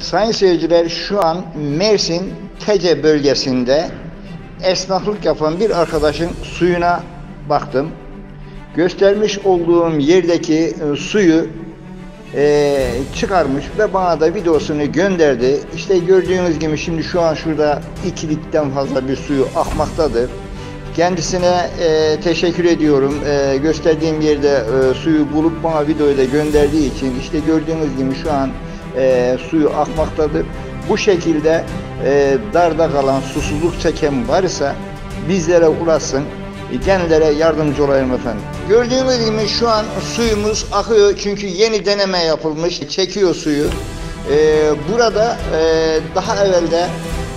Sayın seyirciler şu an Mersin Tece bölgesinde esnaflık yapan bir arkadaşın suyuna baktım. Göstermiş olduğum yerdeki e, suyu e, çıkarmış ve bana da videosunu gönderdi. İşte gördüğünüz gibi şimdi şu an şurada 2 litreden fazla bir suyu akmaktadır. Kendisine e, teşekkür ediyorum. E, gösterdiğim yerde e, suyu bulup bana videoyu da gönderdiği için işte gördüğünüz gibi şu an e, suyu akmaktadır. Bu şekilde e, darda kalan susuzluk çeken varsa bizlere ulaşsın. E, Kendilerine yardımcı olayım efendim. Gördüğünüz gibi şu an suyumuz akıyor çünkü yeni deneme yapılmış. Çekiyor suyu. E, burada e, daha evvelde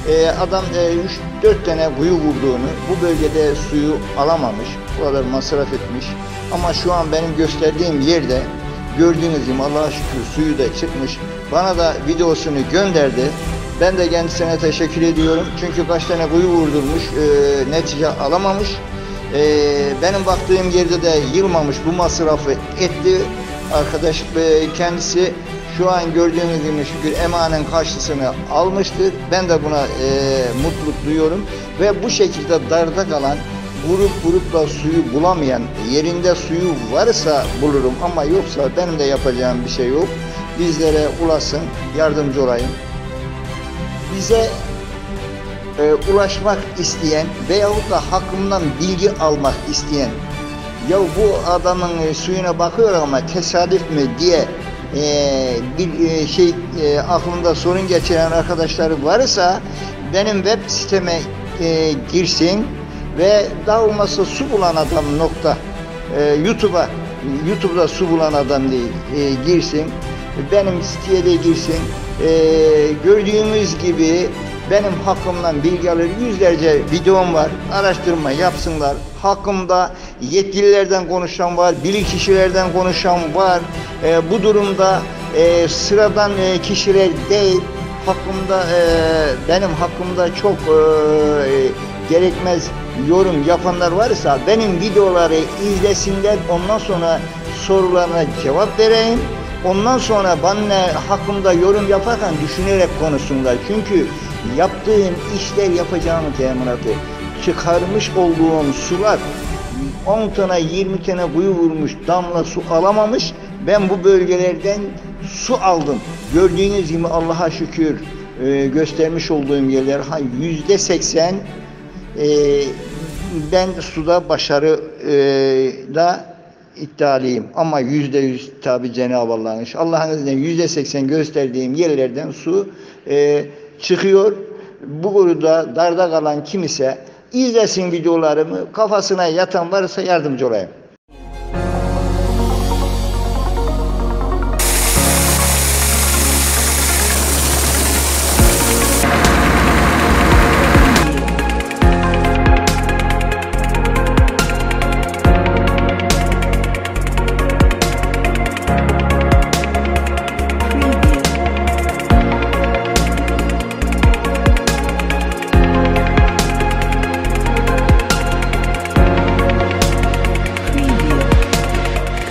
e, adam e, 3-4 tane kuyu vurduğunu, bu bölgede suyu alamamış, bu kadar masraf etmiş. Ama şu an benim gösterdiğim yerde gördüğünüz gibi Allah'a şükür suyu da çıkmış. Bana da videosunu gönderdi. Ben de kendisine teşekkür ediyorum. Çünkü kaç tane kuyu vurdurmuş, e, netice alamamış. E, benim baktığım yerde de yılmamış bu masrafı etti. Arkadaş e, kendisi şu an gördüğünüz gibi şükür emanen karşısını almıştır. Ben de buna e, mutluluk duyuyorum. Ve bu şekilde darda kalan vurup vurup da suyu bulamayan yerinde suyu varsa bulurum ama yoksa benim de yapacağım bir şey yok. Bizlere ulaşsın, yardımcı olayım. Bize e, ulaşmak isteyen veyahut da hakkımdan bilgi almak isteyen ya bu adamın e, suyuna bakıyor ama tesadüf mü diye e, bir e, şey e, aklında sorun geçiren arkadaşları varsa benim web siteme e, girsin ve daha olmazsa su bulan adam nokta e, YouTube'a YouTube'da su bulan adam değil e, girsin. Benim siteye de girsin. E, gördüğümüz gibi benim hakkımdan bilgi alır. Yüzlerce videom var. Araştırma yapsınlar. Hakkımda yetkililerden konuşan var bilir kişilerden konuşan var. E, bu durumda e, sıradan e, kişiler değil. Hakkımda e, benim hakkımda çok e, gerekmez yorum yapanlar varsa benim videoları izlesinler ondan sonra sorularına cevap vereyim. Ondan sonra bana hakkımda yorum yaparken düşünerek konuşsunlar. Çünkü yaptığım işler yapacağımı teminatı çıkarmış olduğum sular 10 tane 20 tane kuyu vurmuş damla su alamamış. Ben bu bölgelerden su aldım. Gördüğünüz gibi Allah'a şükür e, göstermiş olduğum yerler ha yüzde seksen e, ben suda başarı da iddialıyım. Ama yüzde yüz tabi Cenab-ı Allah'ın. Allah'ın izniyle yüzde seksen gösterdiğim yerlerden su e, çıkıyor. Bu konuda darda kalan kim ise izlesin videolarımı. Kafasına yatan varsa yardımcı olayım.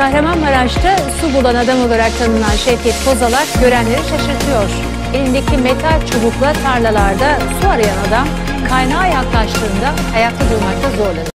Kahramanmaraş'ta su bulan adam olarak tanınan Şevket Kozalak görenleri şaşırtıyor. Elindeki metal çubukla tarlalarda su arayan adam kaynağa yaklaştığında ayakta durmakta zorlanıyor.